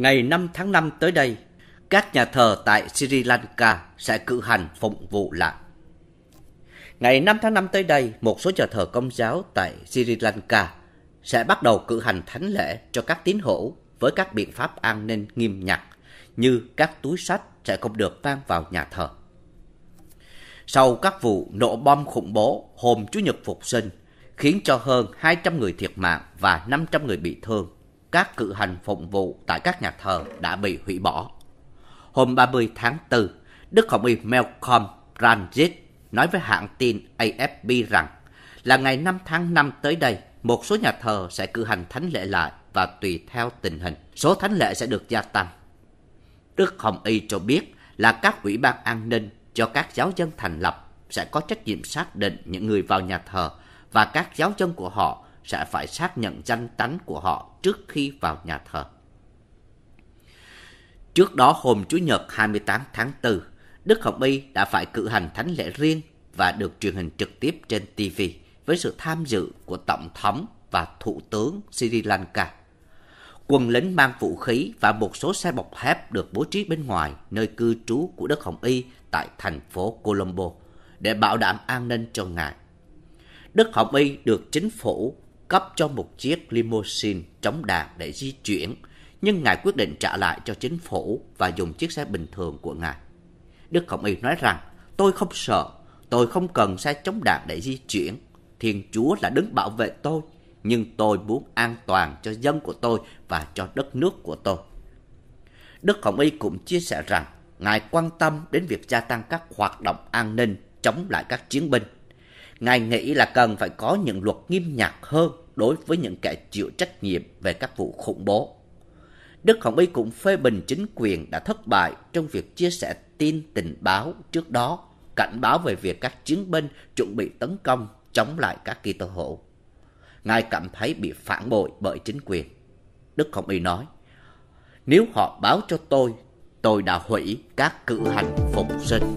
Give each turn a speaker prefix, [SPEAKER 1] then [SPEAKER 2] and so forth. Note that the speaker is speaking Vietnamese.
[SPEAKER 1] Ngày 5 tháng 5 tới đây, các nhà thờ tại Sri Lanka sẽ cử hành phụng vụ lại. Ngày 5 tháng 5 tới đây, một số nhà thờ công giáo tại Sri Lanka sẽ bắt đầu cử hành thánh lễ cho các tín hữu với các biện pháp an ninh nghiêm ngặt như các túi sách sẽ không được mang vào nhà thờ. Sau các vụ nổ bom khủng bố hôm Chủ nhật phục sinh khiến cho hơn 200 người thiệt mạng và 500 người bị thương, các cử hành phụng vụ tại các nhà thờ đã bị hủy bỏ. Hôm 30 tháng 4, Đức Hồng Y Malcolm Ranjit nói với hãng tin AFP rằng là ngày 5 tháng 5 tới đây, một số nhà thờ sẽ cử hành thánh lễ lại và tùy theo tình hình, số thánh lễ sẽ được gia tăng. Đức Hồng Y cho biết là các ủy ban an ninh cho các giáo dân thành lập sẽ có trách nhiệm xác định những người vào nhà thờ và các giáo dân của họ sẽ phải xác nhận danh tánh của họ trước khi vào nhà thờ. Trước đó hôm Chủ nhật 28 tháng 4, Đức Hồng Y đã phải cử hành thánh lễ riêng và được truyền hình trực tiếp trên TV với sự tham dự của Tổng thống và Thủ tướng Sri Lanka. Quân lính mang vũ khí và một số xe bọc thép được bố trí bên ngoài nơi cư trú của Đức Hồng Y tại thành phố Colombo để bảo đảm an ninh cho ngài. Đức Hồng Y được chính phủ cấp cho một chiếc limousine chống đạn để di chuyển, nhưng ngài quyết định trả lại cho chính phủ và dùng chiếc xe bình thường của ngài. Đức Hồng Y nói rằng, tôi không sợ, tôi không cần xe chống đạn để di chuyển. Thiên Chúa là đứng bảo vệ tôi, nhưng tôi muốn an toàn cho dân của tôi và cho đất nước của tôi. Đức Hồng Y cũng chia sẻ rằng, Ngài quan tâm đến việc gia tăng các hoạt động an ninh chống lại các chiến binh. Ngài nghĩ là cần phải có những luật nghiêm ngặt hơn đối với những kẻ chịu trách nhiệm về các vụ khủng bố. Đức Hồng Y cũng phê bình chính quyền đã thất bại trong việc chia sẻ tin tình báo trước đó, cảnh báo về việc các chiến binh chuẩn bị tấn công chống lại các Kitô hữu. Ngài cảm thấy bị phản bội bởi chính quyền. Đức Hồng Y nói, nếu họ báo cho tôi, tôi đã hủy các cử hành phục sinh.